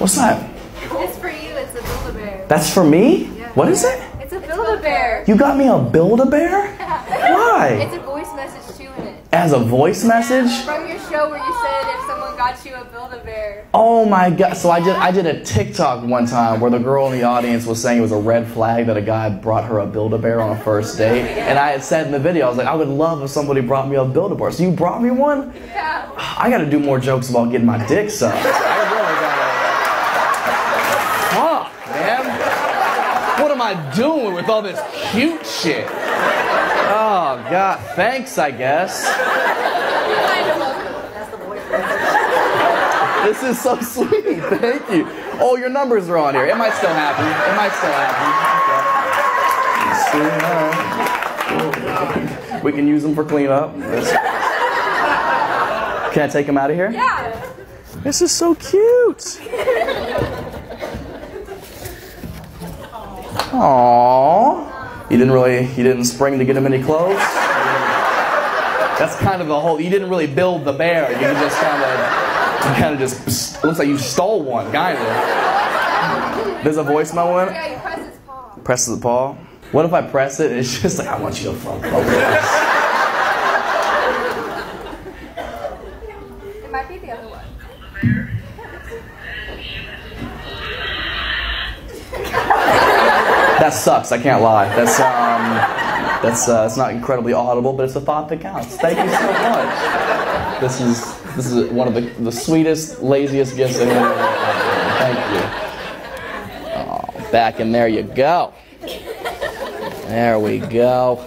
What's that? It's for you. It's a Build-A-Bear. That's for me? What is it? It's a Build-A-Bear. You got me a Build-A-Bear? Why? It's a voice message too in it. As a voice message? From your show where you said if someone got you a Build-A-Bear. Oh my god! So I did I did a TikTok one time where the girl in the audience was saying it was a red flag that a guy brought her a Build-A-Bear on a first date, and I had said in the video I was like I would love if somebody brought me a Build-A-Bear. So you brought me one? Yeah. I got to do more jokes about getting my dick sucked. I really gotta. Fuck, man. What am I doing with all this cute shit? Oh god, thanks I guess. This is so sweet. Thank you. Oh, your numbers are on here. Am I still happy? Am I still happy? Okay. See, all right. We can use them for cleanup. Can I take them out of here? Yeah. This is so cute. Aww. You didn't really, you didn't spring to get him any clothes? That's kind of the whole, you didn't really build the bear. You just kind of, you kind of just, looks like you stole one, kind of. There's a voicemail one. Yeah, you press his paw. Press the paw. What if I press it and it's just like, I want you to fuck both us. It might be the other one. That sucks. I can't lie. That's um, that's uh, it's not incredibly audible, but it's a thought that counts. Thank you so much. This is this is one of the, the sweetest, laziest gifts anyone ever. Thank you. Oh, back and there you go. There we go.